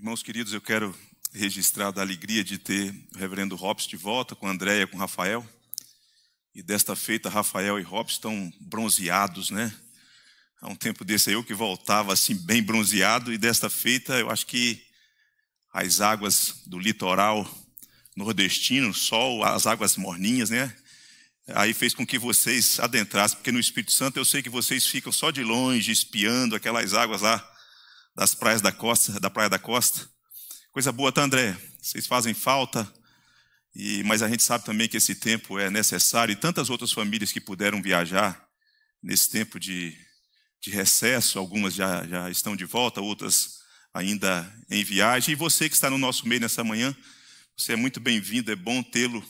Irmãos queridos, eu quero registrar a alegria de ter o reverendo Robson de volta com a Andréia, com o Rafael. E desta feita, Rafael e Robson estão bronzeados, né? Há um tempo desse eu que voltava assim bem bronzeado e desta feita eu acho que as águas do litoral nordestino, sol, as águas morninhas, né? Aí fez com que vocês adentrassem, porque no Espírito Santo eu sei que vocês ficam só de longe espiando aquelas águas lá das praias da costa, da praia da costa. Coisa boa, tá, André? Vocês fazem falta, e, mas a gente sabe também que esse tempo é necessário e tantas outras famílias que puderam viajar nesse tempo de, de recesso, algumas já, já estão de volta, outras ainda em viagem. E você que está no nosso meio nessa manhã, você é muito bem-vindo, é bom tê-lo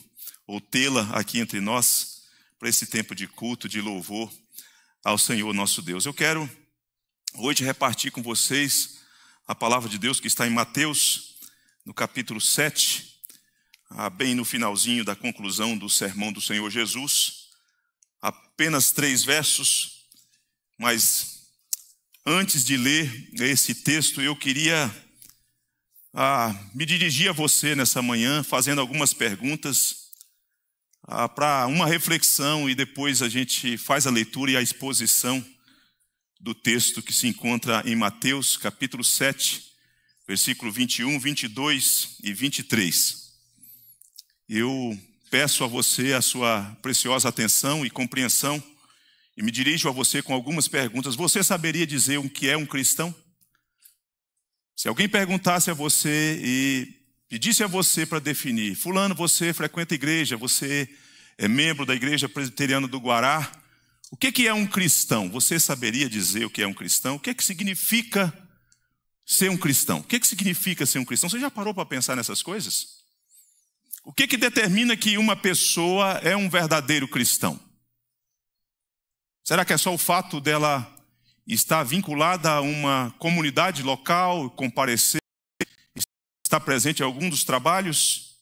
ou tê-la aqui entre nós para esse tempo de culto, de louvor ao Senhor nosso Deus. Eu quero hoje repartir com vocês a palavra de Deus que está em Mateus, no capítulo 7, ah, bem no finalzinho da conclusão do sermão do Senhor Jesus. Apenas três versos, mas antes de ler esse texto, eu queria ah, me dirigir a você nessa manhã, fazendo algumas perguntas ah, para uma reflexão e depois a gente faz a leitura e a exposição do texto que se encontra em Mateus, capítulo 7, versículo 21, 22 e 23. Eu peço a você a sua preciosa atenção e compreensão e me dirijo a você com algumas perguntas. Você saberia dizer o que é um cristão? Se alguém perguntasse a você e pedisse a você para definir, fulano, você frequenta igreja, você é membro da igreja presbiteriana do Guará, o que é um cristão? Você saberia dizer o que é um cristão? O que, é que significa ser um cristão? O que, é que significa ser um cristão? Você já parou para pensar nessas coisas? O que, que determina que uma pessoa é um verdadeiro cristão? Será que é só o fato dela estar vinculada a uma comunidade local, comparecer, estar presente em algum dos trabalhos?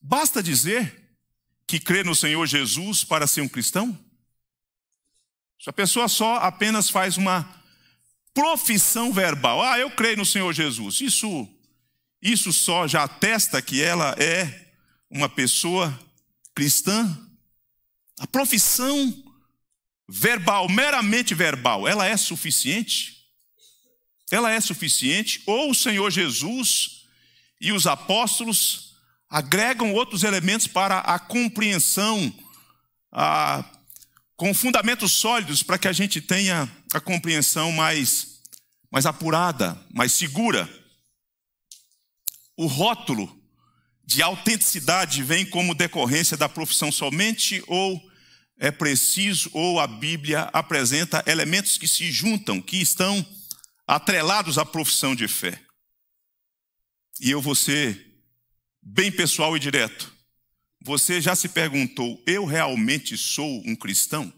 Basta dizer que crê no Senhor Jesus para ser um cristão? Se a pessoa só apenas faz uma profissão verbal, ah, eu creio no Senhor Jesus, isso, isso só já atesta que ela é uma pessoa cristã? A profissão verbal, meramente verbal, ela é suficiente? Ela é suficiente? Ou o Senhor Jesus e os apóstolos agregam outros elementos para a compreensão, a com fundamentos sólidos para que a gente tenha a compreensão mais, mais apurada, mais segura. O rótulo de autenticidade vem como decorrência da profissão somente ou é preciso ou a Bíblia apresenta elementos que se juntam, que estão atrelados à profissão de fé. E eu vou ser bem pessoal e direto. Você já se perguntou, eu realmente sou um cristão?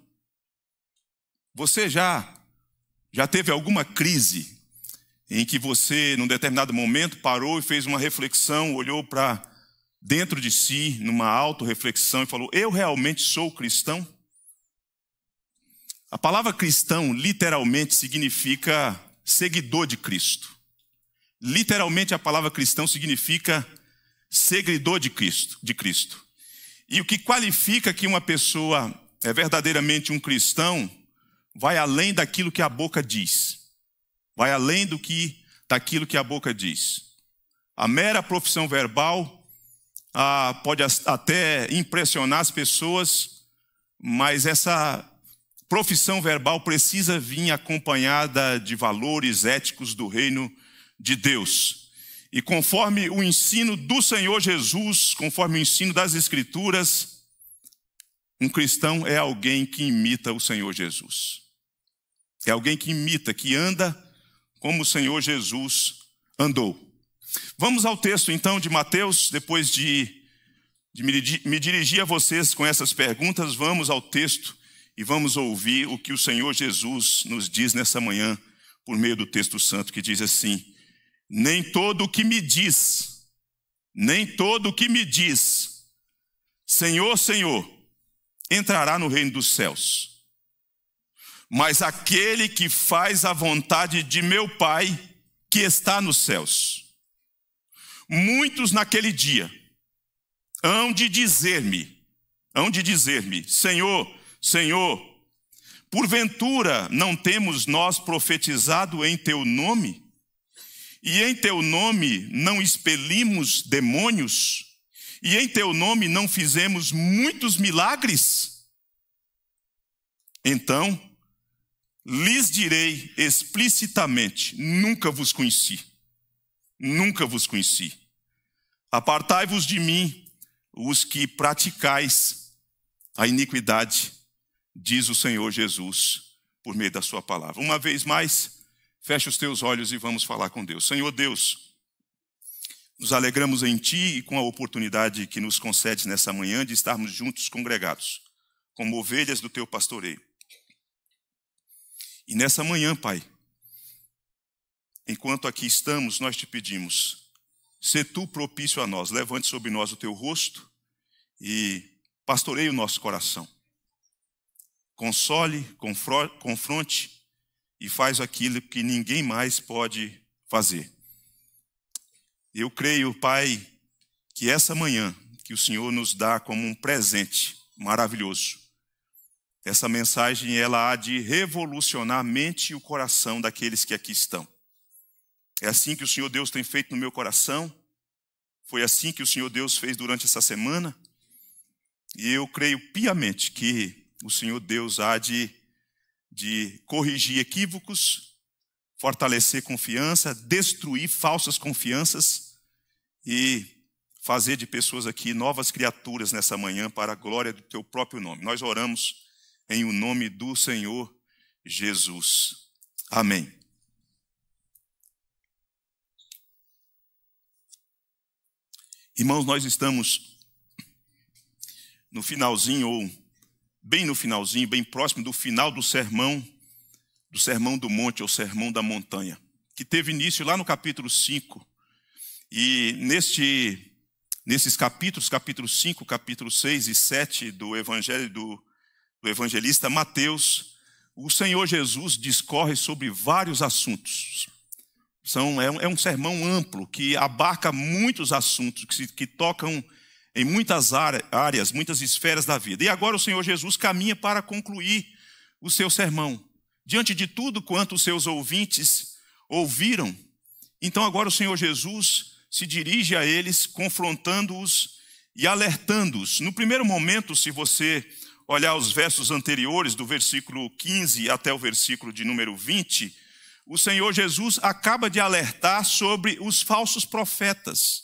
Você já já teve alguma crise em que você, num determinado momento, parou e fez uma reflexão, olhou para dentro de si, numa auto-reflexão e falou: Eu realmente sou cristão? A palavra cristão literalmente significa seguidor de Cristo. Literalmente a palavra cristão significa seguidor de Cristo, de Cristo. E o que qualifica que uma pessoa é verdadeiramente um cristão vai além daquilo que a boca diz. Vai além do que daquilo que a boca diz. A mera profissão verbal ah, pode até impressionar as pessoas, mas essa profissão verbal precisa vir acompanhada de valores éticos do reino de Deus. E conforme o ensino do Senhor Jesus, conforme o ensino das Escrituras, um cristão é alguém que imita o Senhor Jesus. É alguém que imita, que anda como o Senhor Jesus andou. Vamos ao texto então de Mateus, depois de, de me dirigir a vocês com essas perguntas, vamos ao texto e vamos ouvir o que o Senhor Jesus nos diz nessa manhã, por meio do texto santo, que diz assim: nem todo o que me diz, nem todo o que me diz, Senhor, Senhor, entrará no reino dos céus. Mas aquele que faz a vontade de meu Pai que está nos céus. Muitos naquele dia hão de dizer-me, hão de dizer-me, Senhor, Senhor, porventura não temos nós profetizado em teu nome? E em teu nome não expelimos demônios? E em teu nome não fizemos muitos milagres? Então, lhes direi explicitamente: nunca vos conheci, nunca vos conheci. Apartai-vos de mim, os que praticais a iniquidade, diz o Senhor Jesus, por meio da Sua palavra. Uma vez mais, feche os teus olhos e vamos falar com Deus. Senhor Deus, nos alegramos em Ti e com a oportunidade que nos concedes nessa manhã de estarmos juntos congregados, como ovelhas do Teu pastoreio. E nessa manhã, Pai, enquanto aqui estamos, nós te pedimos, se tu propício a nós, levante sobre nós o teu rosto e pastoreie o nosso coração. Console, confronte e faz aquilo que ninguém mais pode fazer. Eu creio, Pai, que essa manhã que o Senhor nos dá como um presente maravilhoso, essa mensagem ela há de revolucionar a mente e o coração daqueles que aqui estão. É assim que o Senhor Deus tem feito no meu coração. Foi assim que o Senhor Deus fez durante essa semana. E eu creio piamente que o Senhor Deus há de, de corrigir equívocos, fortalecer confiança, destruir falsas confianças e fazer de pessoas aqui novas criaturas nessa manhã para a glória do teu próprio nome. Nós oramos em o nome do Senhor Jesus. Amém. Irmãos, nós estamos no finalzinho, ou bem no finalzinho, bem próximo do final do sermão, do sermão do monte, ou sermão da montanha, que teve início lá no capítulo 5. E neste, nesses capítulos, capítulo 5, capítulo 6 e 7 do Evangelho do do evangelista Mateus, o Senhor Jesus discorre sobre vários assuntos. São, é, um, é um sermão amplo que abarca muitos assuntos, que, se, que tocam em muitas áreas, muitas esferas da vida. E agora o Senhor Jesus caminha para concluir o seu sermão. Diante de tudo quanto os seus ouvintes ouviram, então agora o Senhor Jesus se dirige a eles, confrontando-os e alertando-os. No primeiro momento, se você olhar os versos anteriores, do versículo 15 até o versículo de número 20, o Senhor Jesus acaba de alertar sobre os falsos profetas.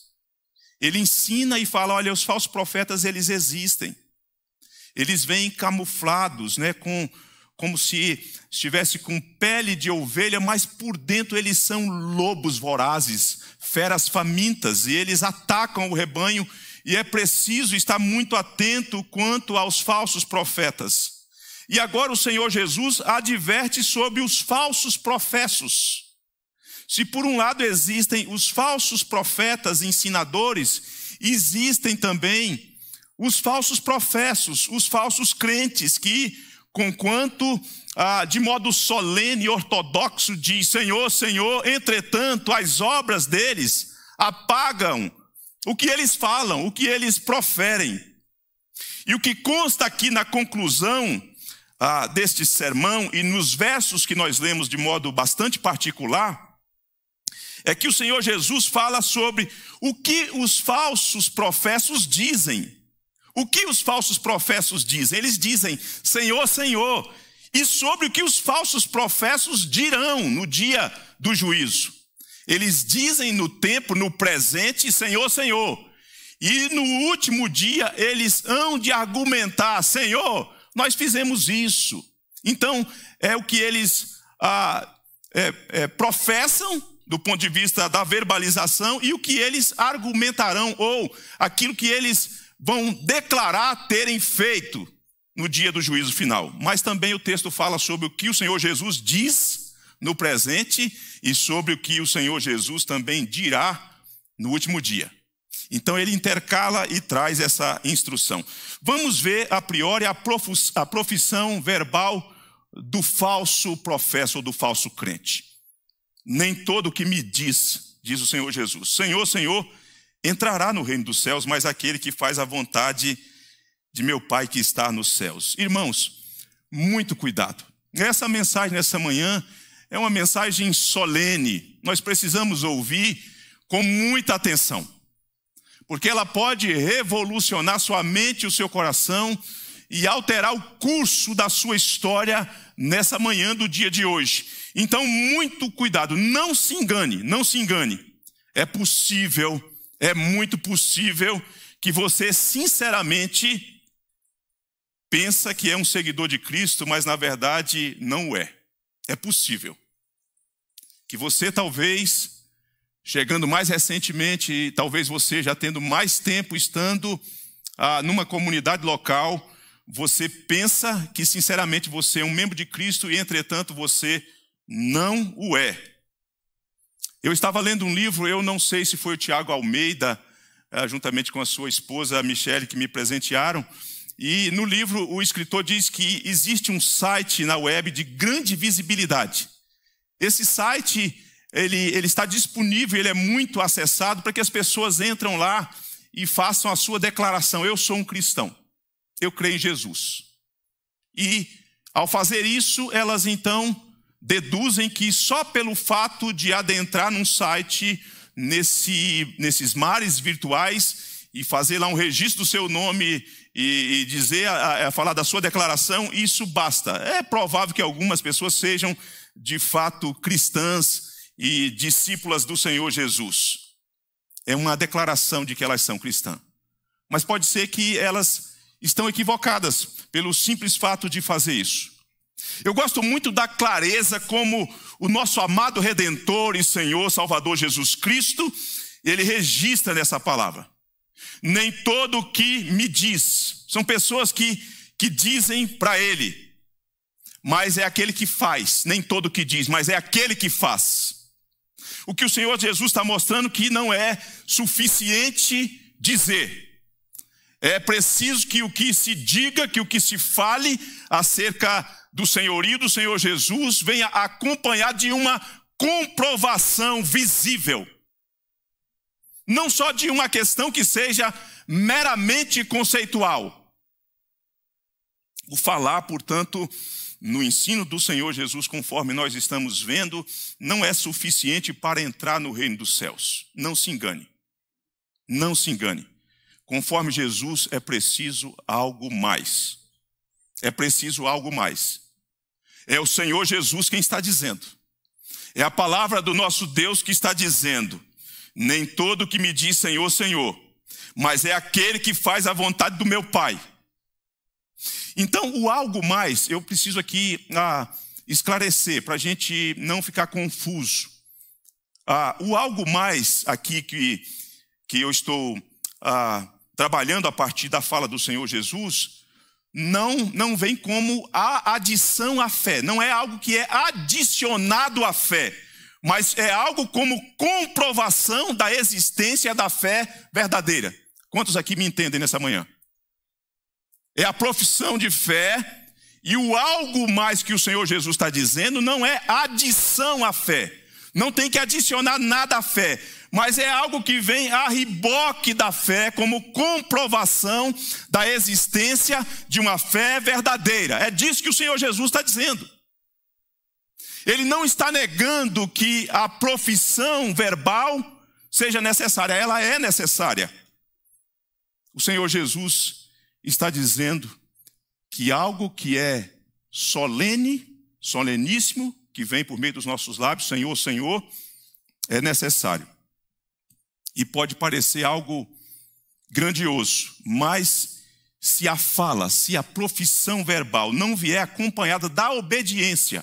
Ele ensina e fala: olha, os falsos profetas eles existem. Eles vêm camuflados, né, com como se estivesse com pele de ovelha, mas por dentro eles são lobos vorazes, feras famintas, e eles atacam o rebanho e é preciso estar muito atento quanto aos falsos profetas. E agora o Senhor Jesus adverte sobre os falsos professos. Se por um lado existem os falsos profetas ensinadores, existem também os falsos professos, os falsos crentes que, conquanto ah, de modo solene e ortodoxo diz Senhor, Senhor, entretanto as obras deles apagam o que eles falam, o que eles proferem. E o que consta aqui na conclusão ah, deste sermão e nos versos que nós lemos de modo bastante particular, é que o Senhor Jesus fala sobre o que os falsos professos dizem. O que os falsos professos dizem? Eles dizem, Senhor, Senhor, e sobre o que os falsos professos dirão no dia do juízo. Eles dizem no tempo, no presente, Senhor, Senhor. E no último dia eles hão de argumentar: Senhor, nós fizemos isso. Então, é o que eles ah, é, é, professam do ponto de vista da verbalização e o que eles argumentarão, ou aquilo que eles vão declarar terem feito no dia do juízo final. Mas também o texto fala sobre o que o Senhor Jesus diz no presente e sobre o que o Senhor Jesus também dirá no último dia. Então ele intercala e traz essa instrução. Vamos ver a priori a profissão verbal do falso profeta ou do falso crente. Nem todo o que me diz, diz o Senhor Jesus, Senhor, Senhor, entrará no reino dos céus, mas aquele que faz a vontade de meu Pai que está nos céus. Irmãos, muito cuidado. Essa mensagem nessa manhã é uma mensagem solene. Nós precisamos ouvir com muita atenção, porque ela pode revolucionar sua mente e o seu coração e alterar o curso da sua história nessa manhã do dia de hoje. Então, muito cuidado, não se engane, não se engane. É possível, é muito possível que você sinceramente pensa que é um seguidor de Cristo, mas na verdade não é. É possível que você talvez chegando mais recentemente, talvez você já tendo mais tempo estando ah, numa comunidade local, você pensa que sinceramente você é um membro de Cristo e entretanto você não o é. Eu estava lendo um livro, eu não sei se foi o Tiago Almeida, eh, juntamente com a sua esposa Michele, que me presentearam. E no livro o escritor diz que existe um site na web de grande visibilidade. Esse site ele, ele está disponível, ele é muito acessado para que as pessoas entram lá e façam a sua declaração: eu sou um cristão eu creio em Jesus. E ao fazer isso, elas então deduzem que só pelo fato de adentrar num site nesse, nesses mares virtuais e fazer lá um registro do seu nome e, e dizer, a, a falar da sua declaração, isso basta. É provável que algumas pessoas sejam de fato cristãs e discípulas do Senhor Jesus. É uma declaração de que elas são cristãs. Mas pode ser que elas estão equivocadas pelo simples fato de fazer isso. Eu gosto muito da clareza como o nosso amado Redentor e Senhor Salvador Jesus Cristo, ele registra nessa palavra. Nem todo o que me diz, são pessoas que, que dizem para ele, mas é aquele que faz, nem todo o que diz, mas é aquele que faz. O que o Senhor Jesus está mostrando que não é suficiente dizer, é preciso que o que se diga, que o que se fale acerca do senhorio do Senhor Jesus venha acompanhado de uma comprovação visível. Não só de uma questão que seja meramente conceitual. O falar, portanto, no ensino do Senhor Jesus, conforme nós estamos vendo, não é suficiente para entrar no reino dos céus. Não se engane. Não se engane. Conforme Jesus, é preciso algo mais. É preciso algo mais. É o Senhor Jesus quem está dizendo. É a palavra do nosso Deus que está dizendo: Nem todo que me diz Senhor, Senhor, mas é aquele que faz a vontade do meu Pai. Então, o algo mais, eu preciso aqui ah, esclarecer, para a gente não ficar confuso. Ah, o algo mais aqui que, que eu estou ah, trabalhando a partir da fala do Senhor Jesus, não, não vem como a adição à fé, não é algo que é adicionado à fé, mas é algo como comprovação da existência da fé verdadeira. Quantos aqui me entendem nessa manhã? É a profissão de fé, e o algo mais que o Senhor Jesus está dizendo não é adição à fé, não tem que adicionar nada à fé, mas é algo que vem a riboque da fé, como comprovação da existência de uma fé verdadeira. É disso que o Senhor Jesus está dizendo. Ele não está negando que a profissão verbal seja necessária, ela é necessária. O Senhor Jesus está dizendo que algo que é solene, soleníssimo, que vem por meio dos nossos lábios, Senhor, Senhor, é necessário e pode parecer algo grandioso, mas se a fala, se a profissão verbal não vier acompanhada da obediência,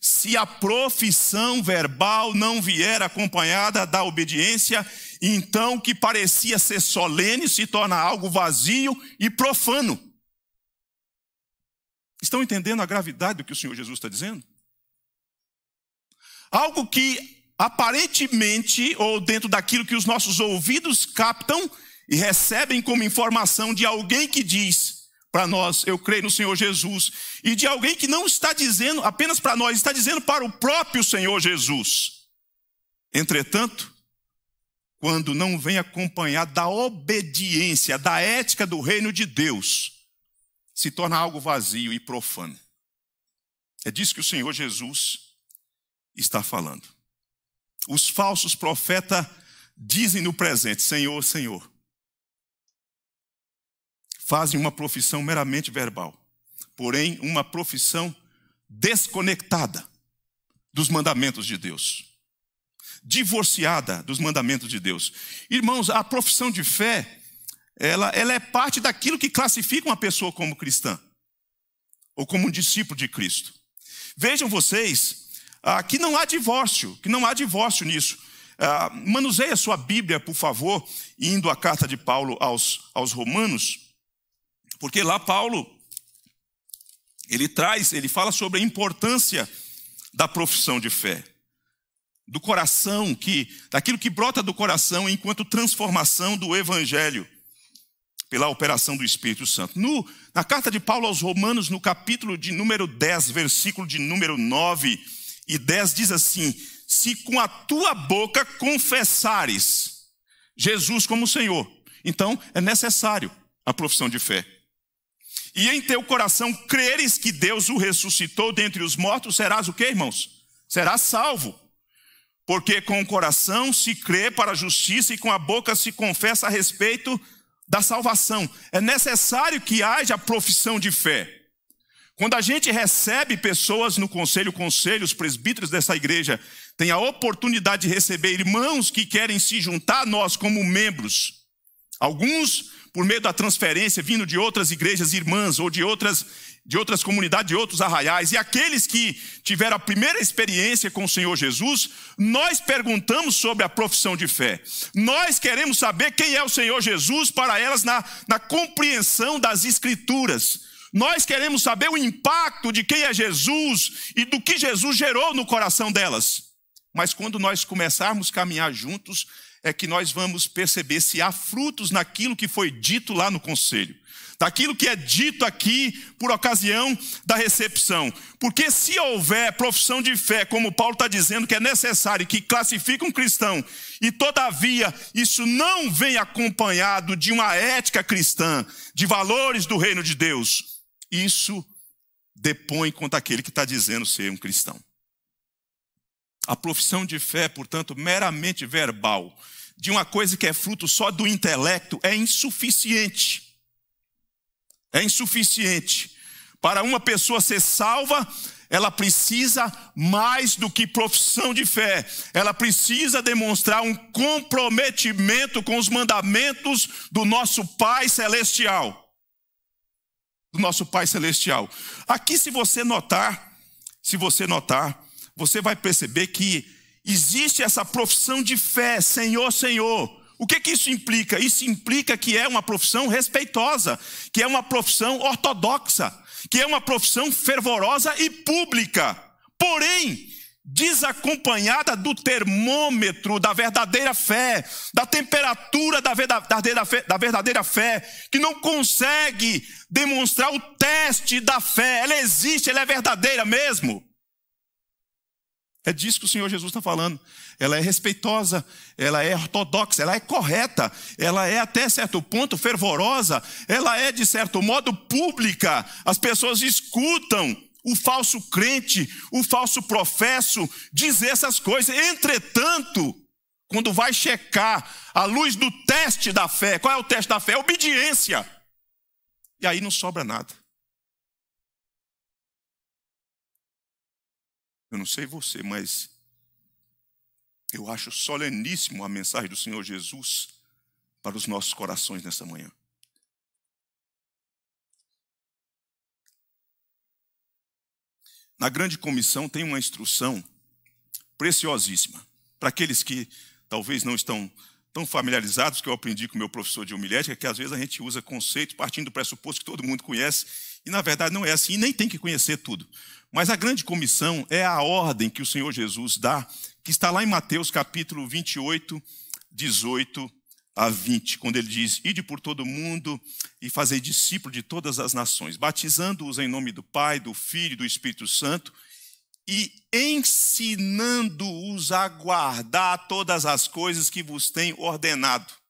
se a profissão verbal não vier acompanhada da obediência, então o que parecia ser solene se torna algo vazio e profano. Estão entendendo a gravidade do que o Senhor Jesus está dizendo? Algo que aparentemente, ou dentro daquilo que os nossos ouvidos captam e recebem como informação de alguém que diz para nós, eu creio no Senhor Jesus, e de alguém que não está dizendo apenas para nós, está dizendo para o próprio Senhor Jesus. Entretanto, quando não vem acompanhado da obediência, da ética do reino de Deus, se torna algo vazio e profano. É disso que o Senhor Jesus está falando. Os falsos profetas dizem no presente: Senhor, Senhor. Fazem uma profissão meramente verbal, porém, uma profissão desconectada dos mandamentos de Deus, divorciada dos mandamentos de Deus. Irmãos, a profissão de fé, ela, ela é parte daquilo que classifica uma pessoa como cristã, ou como um discípulo de Cristo. Vejam vocês ah, que não há divórcio, que não há divórcio nisso. Ah, manuseie a sua Bíblia, por favor, indo à carta de Paulo aos, aos Romanos, porque lá Paulo, ele traz, ele fala sobre a importância da profissão de fé, do coração, que daquilo que brota do coração enquanto transformação do Evangelho pela operação do Espírito Santo. No, na carta de Paulo aos Romanos, no capítulo de número 10, versículo de número 9 e 10, diz assim: Se com a tua boca confessares Jesus como Senhor, então é necessário a profissão de fé. E em teu coração creres que Deus o ressuscitou dentre os mortos, serás o que, irmãos? Serás salvo. Porque com o coração se crê para a justiça e com a boca se confessa a respeito da salvação. É necessário que haja profissão de fé. Quando a gente recebe pessoas no conselho, conselho, os presbíteros dessa igreja têm a oportunidade de receber irmãos que querem se juntar a nós como membros. Alguns por meio da transferência vindo de outras igrejas irmãs ou de outras de outras comunidades, de outros arraiais, e aqueles que tiveram a primeira experiência com o Senhor Jesus, nós perguntamos sobre a profissão de fé. Nós queremos saber quem é o Senhor Jesus para elas na, na compreensão das Escrituras. Nós queremos saber o impacto de quem é Jesus e do que Jesus gerou no coração delas. Mas quando nós começarmos a caminhar juntos, é que nós vamos perceber se há frutos naquilo que foi dito lá no conselho daquilo que é dito aqui por ocasião da recepção. Porque se houver profissão de fé, como Paulo está dizendo que é necessário, que classifica um cristão, e todavia isso não vem acompanhado de uma ética cristã, de valores do reino de Deus, isso depõe contra aquele que está dizendo ser um cristão. A profissão de fé, portanto, meramente verbal, de uma coisa que é fruto só do intelecto, é insuficiente é insuficiente. Para uma pessoa ser salva, ela precisa mais do que profissão de fé, ela precisa demonstrar um comprometimento com os mandamentos do nosso Pai Celestial. Do nosso Pai Celestial. Aqui, se você notar, se você notar, você vai perceber que existe essa profissão de fé, Senhor, Senhor. O que, que isso implica? Isso implica que é uma profissão respeitosa, que é uma profissão ortodoxa, que é uma profissão fervorosa e pública. Porém, desacompanhada do termômetro da verdadeira fé, da temperatura da verdadeira fé, da verdadeira fé, que não consegue demonstrar o teste da fé. Ela existe, ela é verdadeira mesmo. É disso que o Senhor Jesus está falando. Ela é respeitosa, ela é ortodoxa, ela é correta, ela é até certo ponto fervorosa, ela é de certo modo pública. As pessoas escutam o falso crente, o falso professo dizer essas coisas. Entretanto, quando vai checar a luz do teste da fé, qual é o teste da fé? Obediência. E aí não sobra nada. Eu não sei você, mas eu acho soleníssimo a mensagem do Senhor Jesus para os nossos corações nessa manhã. Na grande comissão tem uma instrução preciosíssima para aqueles que talvez não estão tão familiarizados que eu aprendi com o meu professor de homilética, que às vezes a gente usa conceitos partindo do pressuposto que todo mundo conhece, e na verdade não é assim, e nem tem que conhecer tudo. Mas a grande comissão é a ordem que o Senhor Jesus dá, que está lá em Mateus capítulo 28, 18 a 20, quando ele diz: Ide por todo o mundo e fazei discípulo de todas as nações, batizando-os em nome do Pai, do Filho e do Espírito Santo, e ensinando-os a guardar todas as coisas que vos tenho ordenado.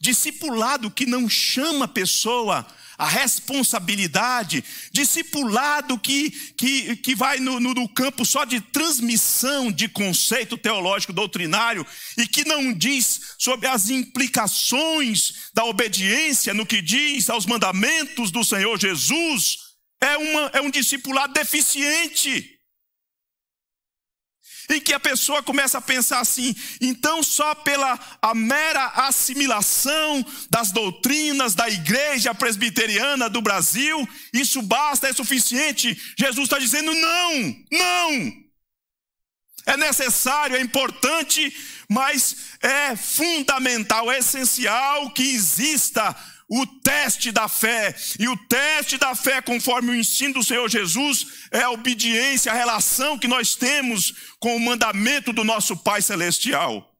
Discipulado que não chama a pessoa a responsabilidade, discipulado que, que, que vai no, no, no, campo só de transmissão de conceito teológico doutrinário e que não diz sobre as implicações da obediência no que diz aos mandamentos do Senhor Jesus, é, uma, é um discipulado deficiente em que a pessoa começa a pensar assim, então só pela a mera assimilação das doutrinas da igreja presbiteriana do Brasil, isso basta, é suficiente. Jesus está dizendo: não, não. É necessário, é importante, mas é fundamental, é essencial que exista o teste da fé. E o teste da fé, conforme o ensino do Senhor Jesus, é a obediência, a relação que nós temos com o mandamento do nosso Pai Celestial.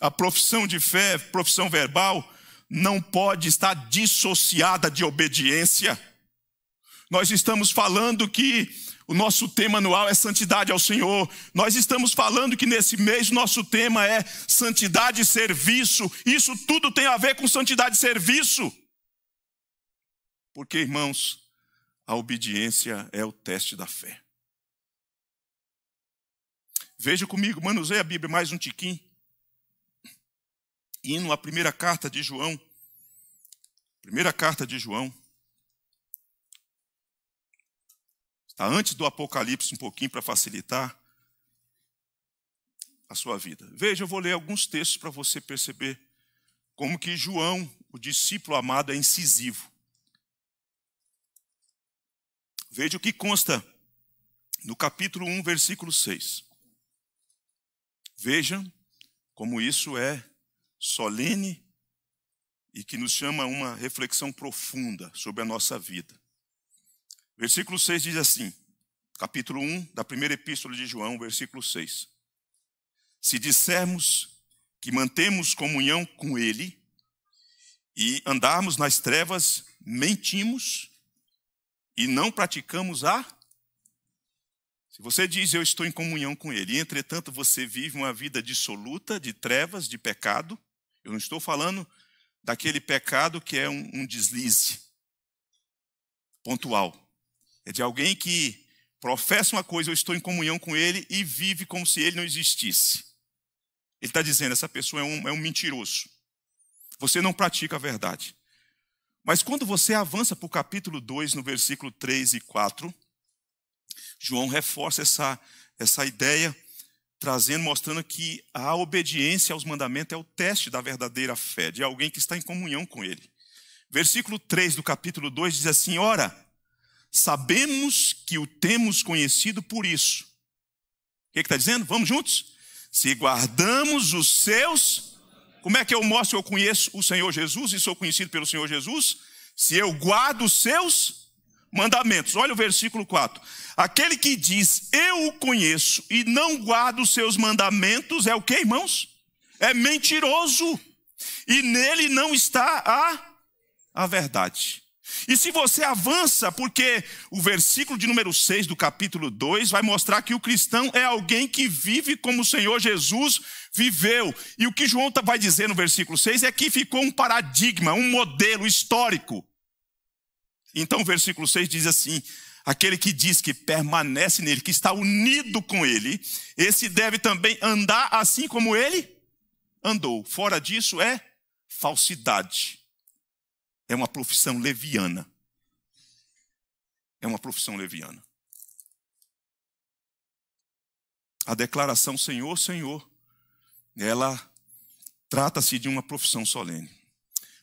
A profissão de fé, profissão verbal, não pode estar dissociada de obediência. Nós estamos falando que o nosso tema anual é santidade ao Senhor. Nós estamos falando que nesse mês nosso tema é santidade e serviço. Isso tudo tem a ver com santidade e serviço. Porque, irmãos, a obediência é o teste da fé. Veja comigo, manuseia a Bíblia mais um tiquinho. Indo à primeira carta de João. Primeira carta de João. Está antes do Apocalipse um pouquinho para facilitar a sua vida. Veja, eu vou ler alguns textos para você perceber como que João, o discípulo amado, é incisivo. Veja o que consta no capítulo 1, versículo 6. Vejam como isso é solene e que nos chama a uma reflexão profunda sobre a nossa vida. Versículo 6 diz assim, capítulo 1 da primeira epístola de João, versículo 6. Se dissermos que mantemos comunhão com Ele e andarmos nas trevas, mentimos e não praticamos a. Se você diz eu estou em comunhão com Ele, e entretanto você vive uma vida dissoluta, de trevas, de pecado, eu não estou falando daquele pecado que é um, um deslize pontual. É de alguém que professa uma coisa, eu estou em comunhão com ele e vive como se ele não existisse. Ele está dizendo: essa pessoa é um, é um mentiroso. Você não pratica a verdade. Mas quando você avança para o capítulo 2, no versículo 3 e 4, João reforça essa, essa ideia, trazendo, mostrando que a obediência aos mandamentos é o teste da verdadeira fé, de alguém que está em comunhão com ele. Versículo 3 do capítulo 2 diz assim: Ora, Sabemos que o temos conhecido por isso. O que está dizendo? Vamos juntos? Se guardamos os seus. Como é que eu mostro que eu conheço o Senhor Jesus e sou conhecido pelo Senhor Jesus? Se eu guardo os seus mandamentos. Olha o versículo 4. Aquele que diz, eu o conheço e não guarda os seus mandamentos, é o que, irmãos? É mentiroso. E nele não está a, a verdade. E se você avança, porque o versículo de número 6 do capítulo 2 vai mostrar que o cristão é alguém que vive como o Senhor Jesus viveu. E o que João tá, vai dizer no versículo 6 é que ficou um paradigma, um modelo histórico. Então o versículo 6 diz assim: aquele que diz que permanece nele, que está unido com ele, esse deve também andar assim como ele andou. Fora disso é falsidade. É uma profissão leviana. É uma profissão leviana. A declaração Senhor, Senhor, ela trata-se de uma profissão solene.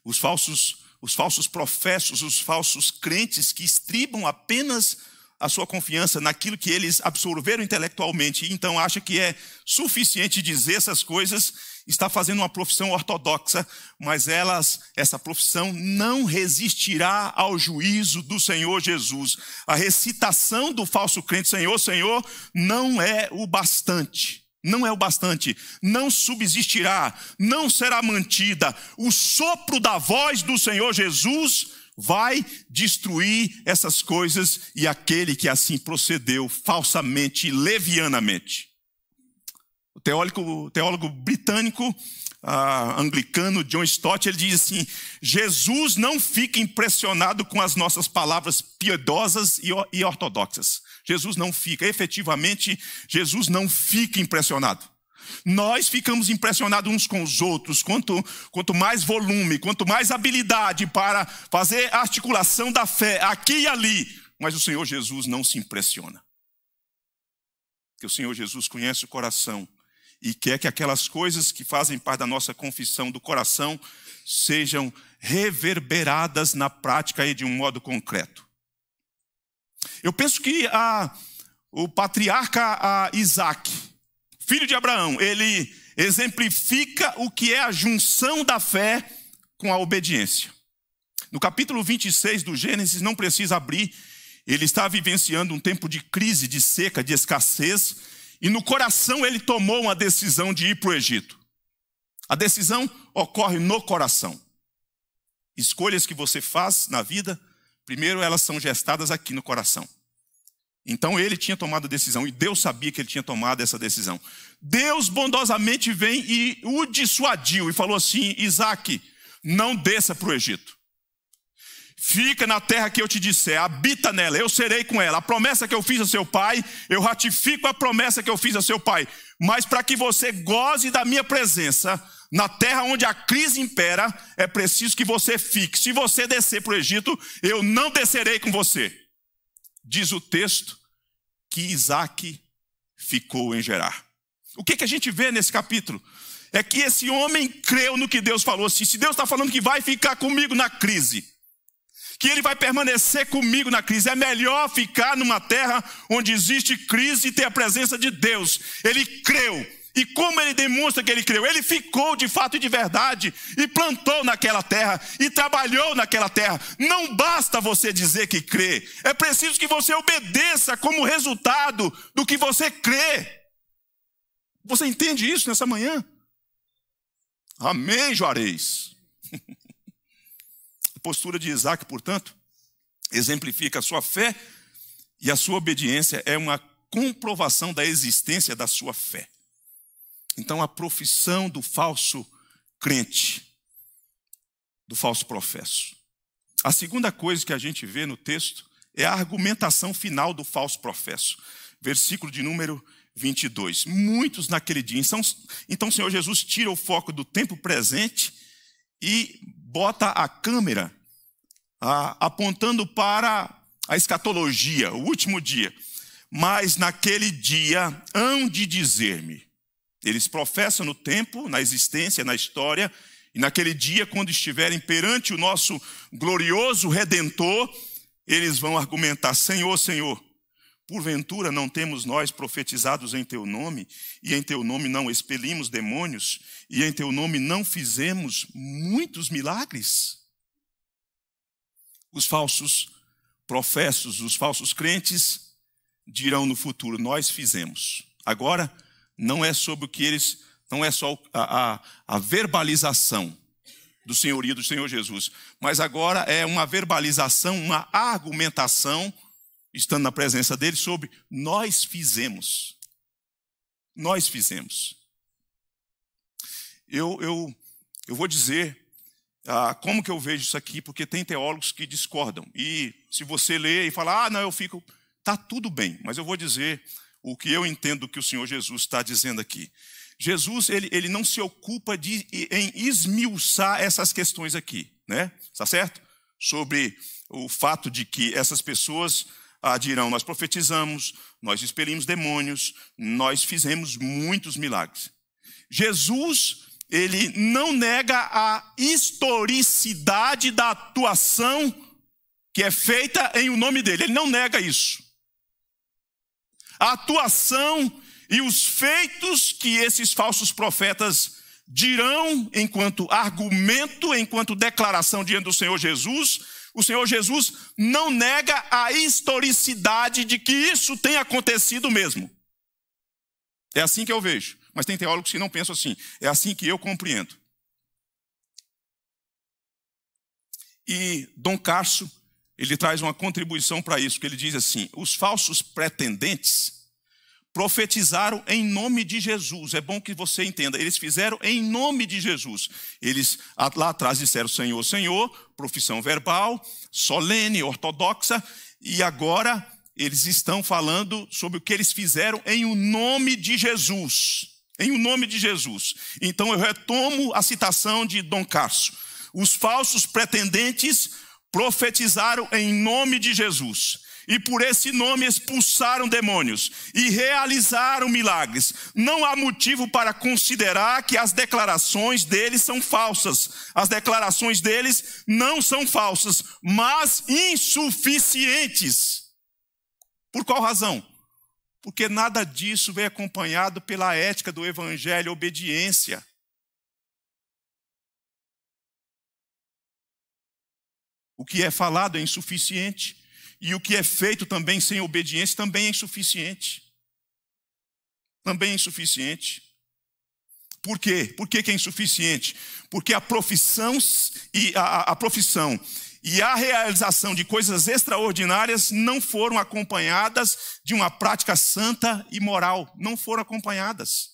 Os falsos, os falsos professos, os falsos crentes que estribam apenas a sua confiança naquilo que eles absorveram intelectualmente então acha que é suficiente dizer essas coisas, está fazendo uma profissão ortodoxa, mas elas, essa profissão não resistirá ao juízo do Senhor Jesus. A recitação do falso crente Senhor, Senhor, não é o bastante. Não é o bastante, não subsistirá, não será mantida. O sopro da voz do Senhor Jesus vai destruir essas coisas e aquele que assim procedeu falsamente, levianamente. O teólogo, o teólogo britânico uh, anglicano John Stott, ele diz assim: Jesus não fica impressionado com as nossas palavras piedosas e ortodoxas. Jesus não fica, efetivamente, Jesus não fica impressionado. Nós ficamos impressionados uns com os outros, quanto, quanto mais volume, quanto mais habilidade para fazer articulação da fé aqui e ali. Mas o Senhor Jesus não se impressiona. Porque o Senhor Jesus conhece o coração e quer que aquelas coisas que fazem parte da nossa confissão do coração sejam reverberadas na prática e de um modo concreto. Eu penso que a, o patriarca Isaac, filho de Abraão, ele exemplifica o que é a junção da fé com a obediência. No capítulo 26 do Gênesis, não precisa abrir, ele está vivenciando um tempo de crise, de seca, de escassez, e no coração ele tomou uma decisão de ir para o Egito. A decisão ocorre no coração. Escolhas que você faz na vida, primeiro elas são gestadas aqui no coração. Então ele tinha tomado a decisão e Deus sabia que ele tinha tomado essa decisão. Deus bondosamente vem e o dissuadiu e falou assim: Isaac, não desça para o Egito. Fica na terra que eu te disser, habita nela, eu serei com ela. A promessa que eu fiz a seu pai, eu ratifico a promessa que eu fiz a seu pai. Mas para que você goze da minha presença, na terra onde a crise impera, é preciso que você fique. Se você descer para o Egito, eu não descerei com você. Diz o texto que Isaac ficou em Gerar. O que, que a gente vê nesse capítulo? É que esse homem creu no que Deus falou assim. Se Deus está falando que vai ficar comigo na crise, que ele vai permanecer comigo na crise. É melhor ficar numa terra onde existe crise e ter a presença de Deus. Ele creu. E como ele demonstra que ele creu? Ele ficou de fato e de verdade e plantou naquela terra e trabalhou naquela terra. Não basta você dizer que crê, é preciso que você obedeça como resultado do que você crê. Você entende isso nessa manhã? Amém, Juarez. postura de Isaac, portanto, exemplifica a sua fé e a sua obediência é uma comprovação da existência da sua fé. Então, a profissão do falso crente, do falso professo. A segunda coisa que a gente vê no texto é a argumentação final do falso professo. Versículo de número 22. Muitos naquele dia. Então, então o Senhor Jesus tira o foco do tempo presente e bota a câmera ah, apontando para a escatologia, o último dia. Mas naquele dia hão de dizer-me. Eles professam no tempo, na existência, na história, e naquele dia, quando estiverem perante o nosso glorioso redentor, eles vão argumentar: Senhor, Senhor, porventura não temos nós profetizados em teu nome, e em teu nome não expelimos demônios, e em teu nome não fizemos muitos milagres? Os falsos professos, os falsos crentes dirão no futuro: Nós fizemos. Agora, não é sobre o que eles, não é só a, a, a verbalização do senhorio do Senhor Jesus, mas agora é uma verbalização, uma argumentação, estando na presença dele, sobre nós fizemos. Nós fizemos. Eu, eu, eu vou dizer ah, como que eu vejo isso aqui, porque tem teólogos que discordam. E se você lê e fala, ah, não, eu fico. Está tudo bem, mas eu vou dizer o que eu entendo que o Senhor Jesus está dizendo aqui. Jesus, ele, ele não se ocupa de, em esmiuçar essas questões aqui, né? Está certo? Sobre o fato de que essas pessoas ah, dirão: Nós profetizamos, nós expelimos demônios, nós fizemos muitos milagres. Jesus ele não nega a historicidade da atuação que é feita em o nome dele. Ele não nega isso. A atuação e os feitos que esses falsos profetas dirão enquanto argumento, enquanto declaração diante do Senhor Jesus, o Senhor Jesus não nega a historicidade de que isso tem acontecido mesmo. É assim que eu vejo. Mas tem teólogos que não pensam assim. É assim que eu compreendo. E Dom Carso, ele traz uma contribuição para isso, que ele diz assim: os falsos pretendentes profetizaram em nome de Jesus. É bom que você entenda. Eles fizeram em nome de Jesus. Eles lá atrás disseram Senhor, Senhor, profissão verbal, solene, ortodoxa, e agora eles estão falando sobre o que eles fizeram em o nome de Jesus. Em o nome de Jesus. Então eu retomo a citação de Dom Carso. Os falsos pretendentes profetizaram em nome de Jesus e por esse nome expulsaram demônios e realizaram milagres. Não há motivo para considerar que as declarações deles são falsas. As declarações deles não são falsas, mas insuficientes. Por qual razão? Porque nada disso vem acompanhado pela ética do evangelho, obediência. O que é falado é insuficiente. E o que é feito também sem obediência também é insuficiente. Também é insuficiente. Por quê? Por que, que é insuficiente? Porque a profissão e a, a profissão e a realização de coisas extraordinárias não foram acompanhadas de uma prática santa e moral, não foram acompanhadas.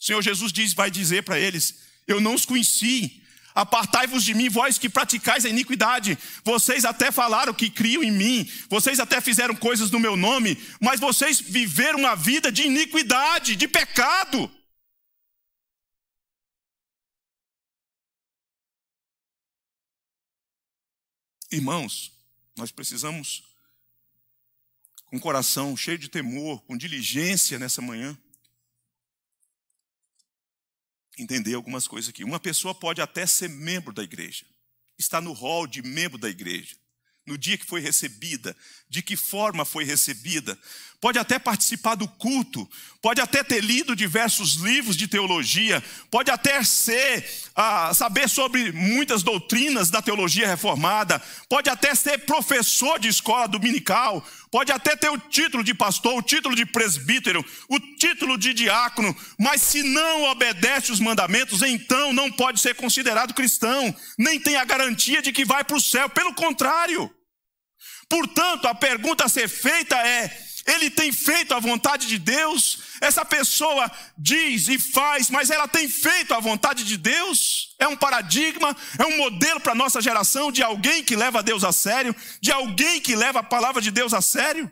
O Senhor Jesus diz, vai dizer para eles: Eu não os conheci, Apartai-vos de mim, vós que praticais a iniquidade. Vocês até falaram que criam em mim, vocês até fizeram coisas no meu nome, mas vocês viveram uma vida de iniquidade, de pecado. Irmãos, nós precisamos, com o coração cheio de temor, com diligência nessa manhã, entender algumas coisas aqui. Uma pessoa pode até ser membro da igreja, está no rol de membro da igreja, no dia que foi recebida, de que forma foi recebida, pode até participar do culto, pode até ter lido diversos livros de teologia, pode até ser, ah, saber sobre muitas doutrinas da teologia reformada, pode até ser professor de escola dominical, pode até ter o título de pastor, o título de presbítero, o título de diácono, mas se não obedece os mandamentos, então não pode ser considerado cristão, nem tem a garantia de que vai para o céu, pelo contrário. Portanto, a pergunta a ser feita é: ele tem feito a vontade de Deus, essa pessoa diz e faz, mas ela tem feito a vontade de Deus, é um paradigma, é um modelo para a nossa geração de alguém que leva Deus a sério, de alguém que leva a palavra de Deus a sério.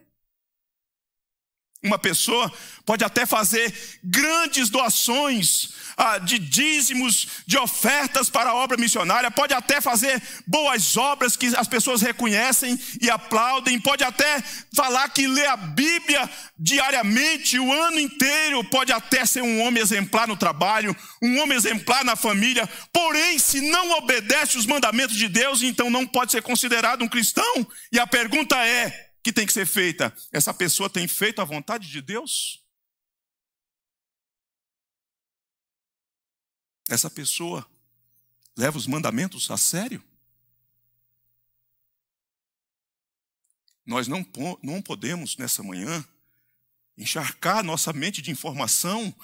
Uma pessoa pode até fazer grandes doações ah, de dízimos, de ofertas para a obra missionária, pode até fazer boas obras que as pessoas reconhecem e aplaudem, pode até falar que lê a Bíblia diariamente, o ano inteiro, pode até ser um homem exemplar no trabalho, um homem exemplar na família, porém, se não obedece os mandamentos de Deus, então não pode ser considerado um cristão. E a pergunta é: que tem que ser feita? Essa pessoa tem feito a vontade de Deus? Essa pessoa leva os mandamentos a sério? Nós não, não podemos, nessa manhã, encharcar nossa mente de informação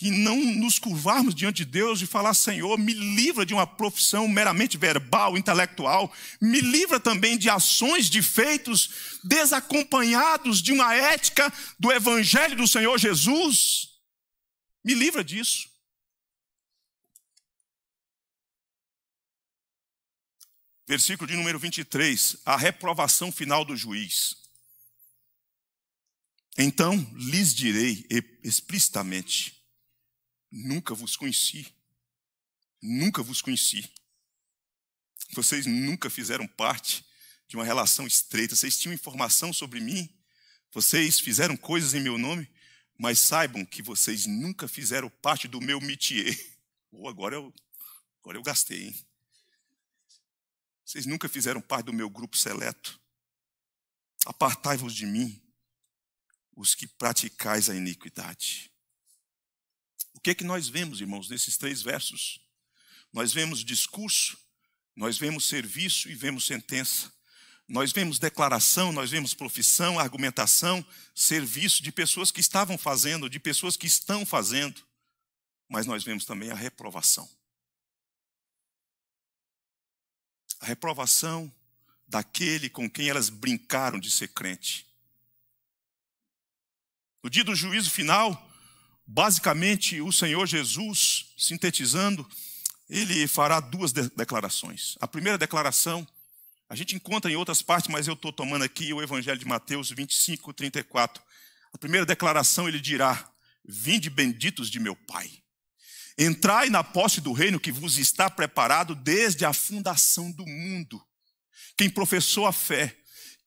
e não nos curvarmos diante de Deus e falar: Senhor, me livra de uma profissão meramente verbal, intelectual, me livra também de ações, de feitos desacompanhados de uma ética do Evangelho do Senhor Jesus. Me livra disso. Versículo de número 23, a reprovação final do juiz. Então lhes direi explicitamente: Nunca vos conheci. Nunca vos conheci. Vocês nunca fizeram parte de uma relação estreita. Vocês tinham informação sobre mim. Vocês fizeram coisas em meu nome. Mas saibam que vocês nunca fizeram parte do meu métier. Oh, agora eu, agora eu gastei, hein? Vocês nunca fizeram parte do meu grupo seleto. Apartai-vos de mim, os que praticais a iniquidade. O que é que nós vemos, irmãos, nesses três versos? Nós vemos discurso, nós vemos serviço e vemos sentença. Nós vemos declaração, nós vemos profissão, argumentação, serviço de pessoas que estavam fazendo, de pessoas que estão fazendo. Mas nós vemos também a reprovação. a reprovação daquele com quem elas brincaram de ser crente. No dia do juízo final, basicamente o Senhor Jesus, sintetizando, ele fará duas declarações. A primeira declaração, a gente encontra em outras partes, mas eu estou tomando aqui o Evangelho de Mateus 25, 34. A primeira declaração ele dirá: Vinde benditos de meu Pai. Entrai na posse do reino que vos está preparado desde a fundação do mundo. Quem professou a fé,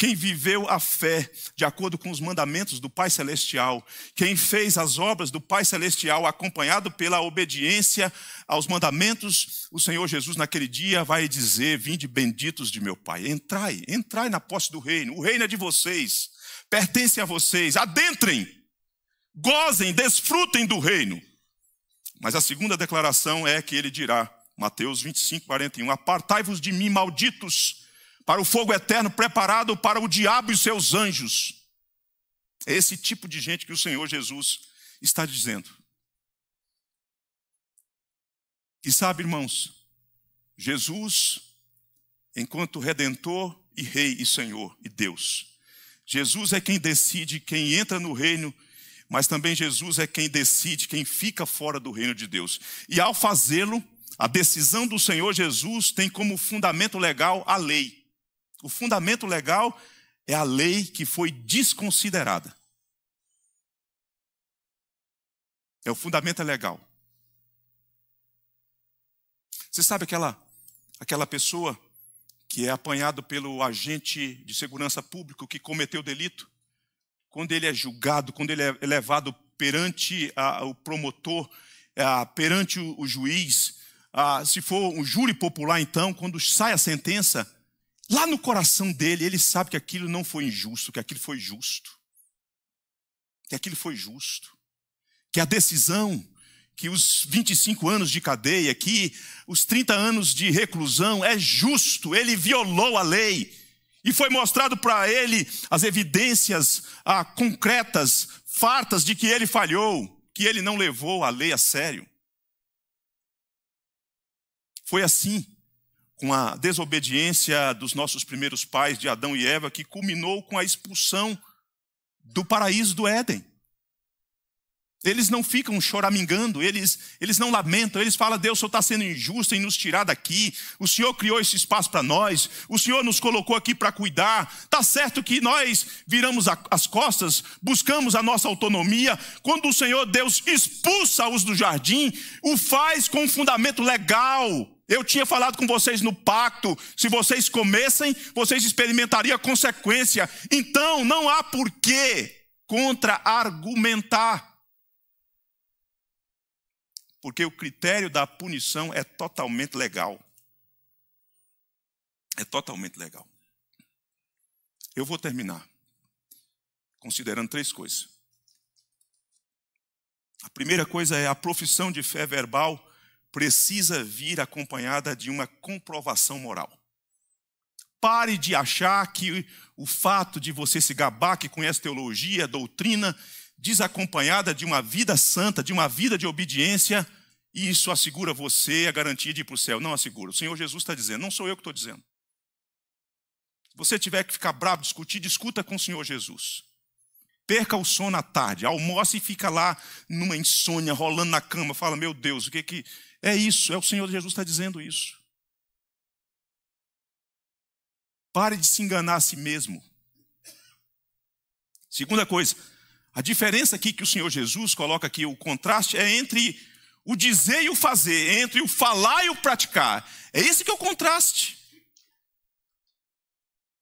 quem viveu a fé de acordo com os mandamentos do Pai Celestial, quem fez as obras do Pai Celestial, acompanhado pela obediência aos mandamentos, o Senhor Jesus naquele dia vai dizer: Vinde benditos de meu Pai, entrai, entrai na posse do reino, o reino é de vocês, pertence a vocês, adentrem, gozem, desfrutem do reino. Mas a segunda declaração é que ele dirá, Mateus 25, 41, Apartai-vos de mim, malditos, para o fogo eterno preparado para o diabo e seus anjos. É esse tipo de gente que o Senhor Jesus está dizendo. E sabe, irmãos, Jesus, enquanto redentor e rei e Senhor e Deus, Jesus é quem decide quem entra no reino, mas também Jesus é quem decide quem fica fora do reino de Deus. E ao fazê-lo, a decisão do Senhor Jesus tem como fundamento legal a lei. O fundamento legal é a lei que foi desconsiderada. É o fundamento legal. Você sabe aquela aquela pessoa que é apanhado pelo agente de segurança público que cometeu delito, quando ele é julgado, quando ele é levado perante a, o promotor, a, perante o, o juiz, a, se for um júri popular, então, quando sai a sentença, Lá no coração dele, ele sabe que aquilo não foi injusto, que aquilo foi justo. Que aquilo foi justo. Que a decisão, que os 25 anos de cadeia, que os 30 anos de reclusão é justo, ele violou a lei. E foi mostrado para ele as evidências ah, concretas, fartas de que ele falhou, que ele não levou a lei a sério. Foi assim com a desobediência dos nossos primeiros pais, de Adão e Eva, que culminou com a expulsão do paraíso do Éden. Eles não ficam choramingando, eles, eles não lamentam, eles falam: Deus, o Senhor está sendo injusto em nos tirar daqui, o Senhor criou esse espaço para nós, o Senhor nos colocou aqui para cuidar. Está certo que nós viramos as costas, buscamos a nossa autonomia. Quando o Senhor Deus expulsa-os do jardim, o faz com um fundamento legal, eu tinha falado com vocês no pacto, se vocês comessem, vocês experimentariam a consequência. Então, não há porquê contra-argumentar. Porque o critério da punição é totalmente legal. É totalmente legal. Eu vou terminar considerando três coisas. A primeira coisa é a profissão de fé verbal precisa vir acompanhada de uma comprovação moral. Pare de achar que o fato de você se gabar que conhece teologia, doutrina, desacompanhada de uma vida santa, de uma vida de obediência, isso assegura você a garantia de ir para o céu. Não assegura. O Senhor Jesus está dizendo, não sou eu que estou dizendo. Se você tiver que ficar bravo, discutir, discuta com o Senhor Jesus. Perca o sono à tarde, almoce e fica lá numa insônia, rolando na cama, fala, meu Deus, o que que é isso, é o Senhor Jesus está dizendo isso. Pare de se enganar a si mesmo. Segunda coisa, a diferença aqui que o Senhor Jesus coloca aqui, o contraste, é entre o dizer e o fazer, entre o falar e o praticar. É esse que é o contraste.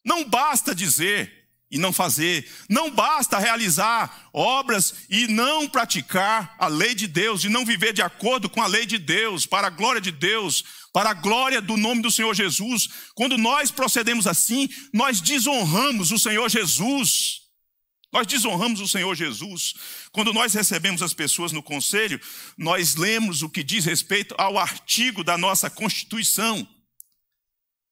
Não basta dizer, e não fazer. Não basta realizar obras e não praticar a lei de Deus, e não viver de acordo com a lei de Deus, para a glória de Deus, para a glória do nome do Senhor Jesus. Quando nós procedemos assim, nós desonramos o Senhor Jesus. Nós desonramos o Senhor Jesus. Quando nós recebemos as pessoas no conselho, nós lemos o que diz respeito ao artigo da nossa Constituição.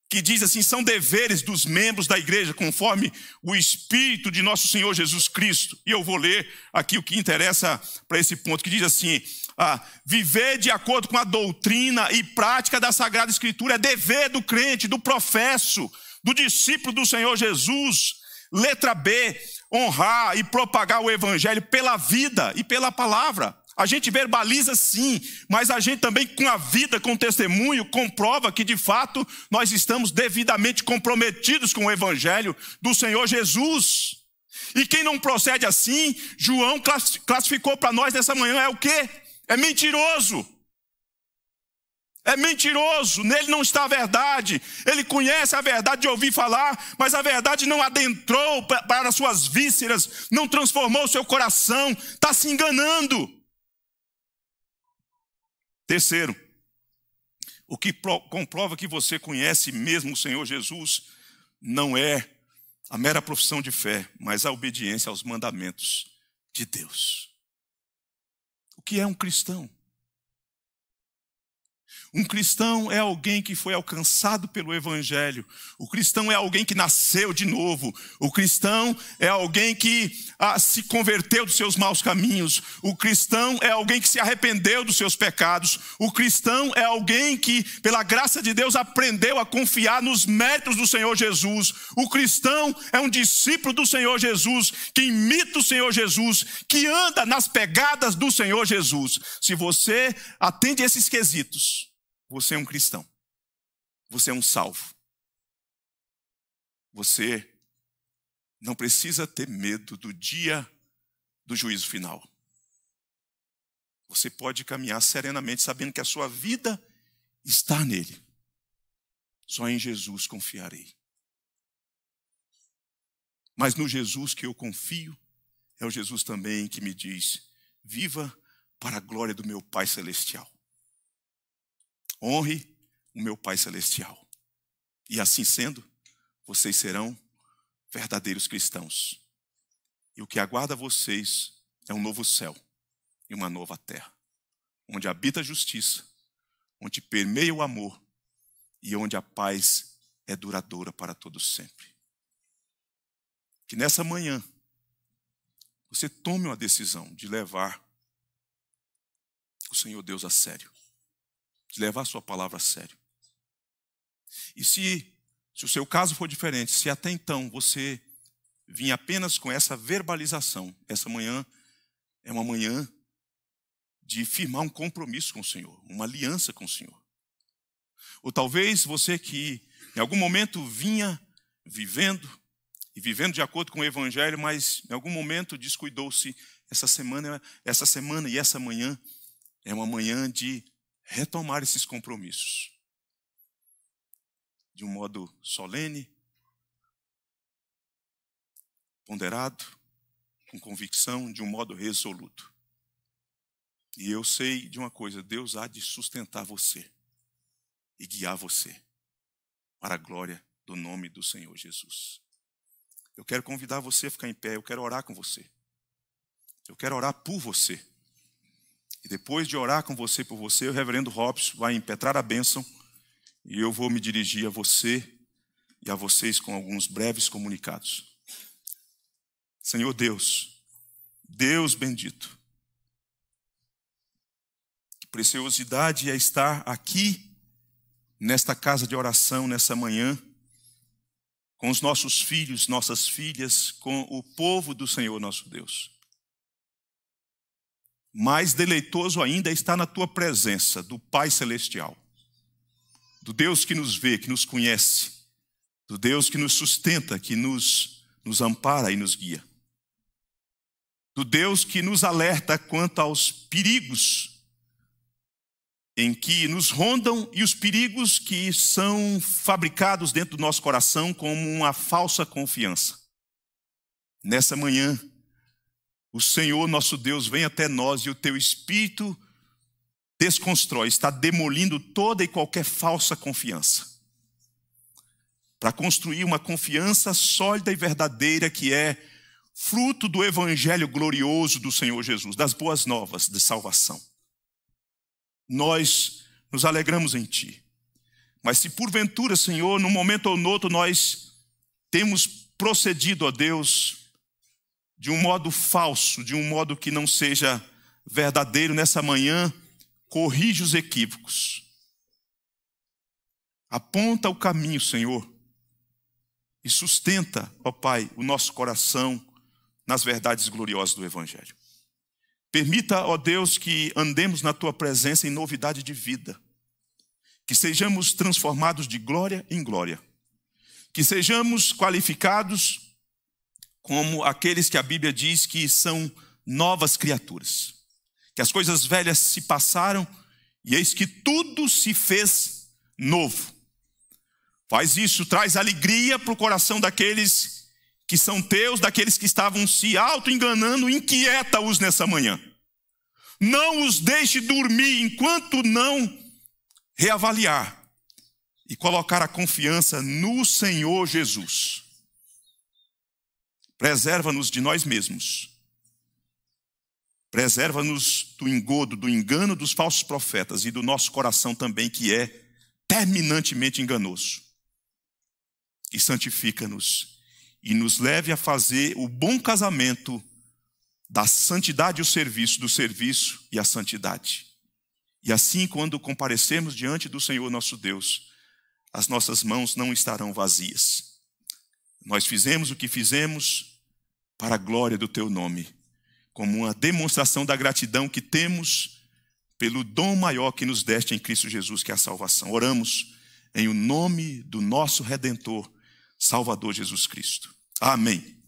Que diz assim: são deveres dos membros da igreja, conforme o Espírito de nosso Senhor Jesus Cristo. E eu vou ler aqui o que interessa para esse ponto, que diz assim: ah, viver de acordo com a doutrina e prática da Sagrada Escritura é dever do crente, do professo, do discípulo do Senhor Jesus. Letra B, honrar e propagar o Evangelho pela vida e pela palavra. A gente verbaliza sim, mas a gente também, com a vida, com o testemunho, comprova que de fato nós estamos devidamente comprometidos com o Evangelho do Senhor Jesus. E quem não procede assim, João classificou para nós nessa manhã é o quê? É mentiroso. É mentiroso, nele não está a verdade. Ele conhece a verdade de ouvir falar, mas a verdade não adentrou para as suas vísceras, não transformou o seu coração, está se enganando. Terceiro, o que comprova que você conhece mesmo o Senhor Jesus não é a mera profissão de fé, mas a obediência aos mandamentos de Deus. O que é um cristão? Um cristão é alguém que foi alcançado pelo Evangelho. O cristão é alguém que nasceu de novo. O cristão é alguém que ah, se converteu dos seus maus caminhos. O cristão é alguém que se arrependeu dos seus pecados. O cristão é alguém que, pela graça de Deus, aprendeu a confiar nos méritos do Senhor Jesus. O cristão é um discípulo do Senhor Jesus, que imita o Senhor Jesus, que anda nas pegadas do Senhor Jesus. Se você atende esses quesitos, você é um cristão. Você é um salvo. Você não precisa ter medo do dia do juízo final. Você pode caminhar serenamente sabendo que a sua vida está nele. Só em Jesus confiarei. Mas no Jesus que eu confio, é o Jesus também que me diz: viva para a glória do meu Pai Celestial. Honre o meu Pai Celestial. E assim sendo, vocês serão verdadeiros cristãos. E o que aguarda vocês é um novo céu e uma nova terra, onde habita a justiça, onde permeia o amor e onde a paz é duradoura para todos sempre. Que nessa manhã você tome uma decisão de levar o Senhor Deus a sério de levar a sua palavra a sério. E se, se o seu caso for diferente, se até então você vinha apenas com essa verbalização, essa manhã é uma manhã de firmar um compromisso com o Senhor, uma aliança com o Senhor. Ou talvez você que em algum momento vinha vivendo e vivendo de acordo com o evangelho, mas em algum momento descuidou-se essa semana, essa semana e essa manhã é uma manhã de retomar esses compromissos de um modo solene, ponderado, com convicção, de um modo resoluto. E eu sei de uma coisa: Deus há de sustentar você e guiar você para a glória do nome do Senhor Jesus. Eu quero convidar você a ficar em pé, eu quero orar com você. Eu quero orar por você. E depois de orar com você por você, o reverendo Robson vai impetrar a bênção e eu vou me dirigir a você e a vocês com alguns breves comunicados. Senhor Deus, Deus bendito, que preciosidade é estar aqui, nesta casa de oração, nessa manhã, com os nossos filhos, nossas filhas, com o povo do Senhor nosso Deus. Mais deleitoso ainda é estar na tua presença, do Pai Celestial, do Deus que nos vê, que nos conhece, do Deus que nos sustenta, que nos, nos ampara e nos guia, do Deus que nos alerta quanto aos perigos em que nos rondam e os perigos que são fabricados dentro do nosso coração como uma falsa confiança. Nessa manhã, o Senhor nosso Deus vem até nós e o teu espírito desconstrói, está demolindo toda e qualquer falsa confiança. Para construir uma confiança sólida e verdadeira que é fruto do evangelho glorioso do Senhor Jesus, das boas novas de salvação. Nós nos alegramos em ti. Mas se porventura, Senhor, num momento ou no outro nós temos procedido, ó Deus, de um modo falso, de um modo que não seja verdadeiro nessa manhã, corrige os equívocos. Aponta o caminho, Senhor, e sustenta, ó Pai, o nosso coração nas verdades gloriosas do Evangelho. Permita, ó Deus, que andemos na tua presença em novidade de vida, que sejamos transformados de glória em glória, que sejamos qualificados como aqueles que a Bíblia diz que são novas criaturas, que as coisas velhas se passaram e eis que tudo se fez novo. Faz isso, traz alegria para o coração daqueles que são teus, daqueles que estavam se auto-enganando, inquieta-os nessa manhã. Não os deixe dormir enquanto não reavaliar e colocar a confiança no Senhor Jesus. Preserva-nos de nós mesmos. Preserva-nos do engodo, do engano dos falsos profetas e do nosso coração também, que é terminantemente enganoso. E santifica-nos e nos leve a fazer o bom casamento da santidade e o serviço, do serviço e a santidade. E assim, quando comparecermos diante do Senhor nosso Deus, as nossas mãos não estarão vazias. Nós fizemos o que fizemos para a glória do teu nome, como uma demonstração da gratidão que temos pelo dom maior que nos deste em Cristo Jesus, que é a salvação. Oramos em o nome do nosso redentor Salvador Jesus Cristo. Amém.